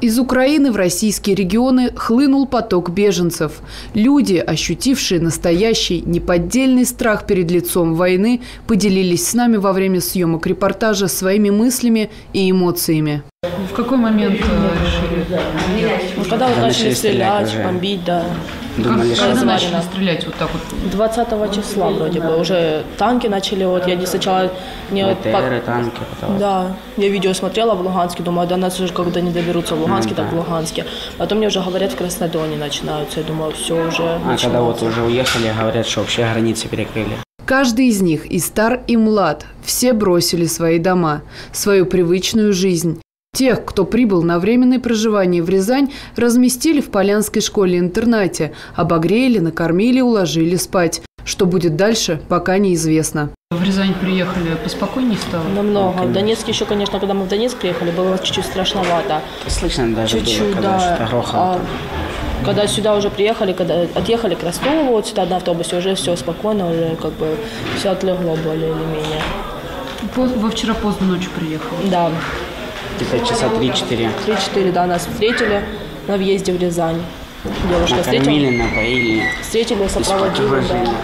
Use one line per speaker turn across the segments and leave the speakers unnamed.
Из Украины в российские регионы хлынул поток беженцев. Люди, ощутившие настоящий неподдельный страх перед лицом войны, поделились с нами во время съемок репортажа своими мыслями и эмоциями. В какой момент э, решили?
Ну, когда вот начали
начали стрелять уже.
бомбить, да.
Думали, что
Когда начали стрелять вот так вот?
20 числа вроде бы уже танки начали, вот я не сначала не вот по-
БТРы, танки, потом.
Да, я видео смотрела в Луганске, думаю, до нас уже когда не доберутся в Луганске,
Ну,
так в
да.
Луганске. Потом мне уже говорят, в Краснодоне начинаются. Я думаю, все уже
А когда вот
начинается.
уже уехали, говорят, что вообще границы перекрыли.
Каждый из них, и стар, и млад, все бросили свои дома, свою привычную жизнь. Тех, кто прибыл на временное проживание в Рязань, разместили в Полянской школе-интернате, обогрели, накормили, уложили спать. Что будет дальше, пока неизвестно. В Рязань приехали, поспокойнее стало?
Намного. В Донецке еще, конечно, когда мы в Донецк приехали, было чуть-чуть страшновато.
Слышно даже было,
Чуть-чуть,
когда
да.
что-то грохало.
А когда сюда уже приехали, когда отъехали к Ростову, вот сюда на автобусе, уже все спокойно, уже как бы все отлегло более или менее.
Вы вчера поздно ночью приехали.
Да,
Где-то часа 3-4.
3-4, да, нас встретили на въезде в Рязань. Девушка встретила,
напоили.
встретили, сопроводили, да.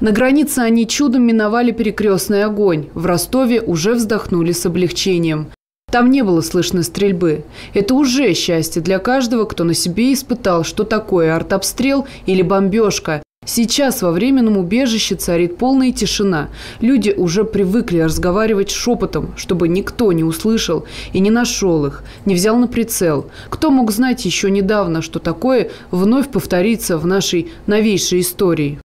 На границе они чудом миновали перекрестный огонь. В Ростове уже вздохнули с облегчением. Там не было слышно стрельбы. Это уже счастье для каждого, кто на себе испытал, что такое артобстрел или бомбежка. Сейчас во временном убежище царит полная тишина. Люди уже привыкли разговаривать шепотом, чтобы никто не услышал и не нашел их, не взял на прицел. Кто мог знать еще недавно, что такое вновь повторится в нашей новейшей истории?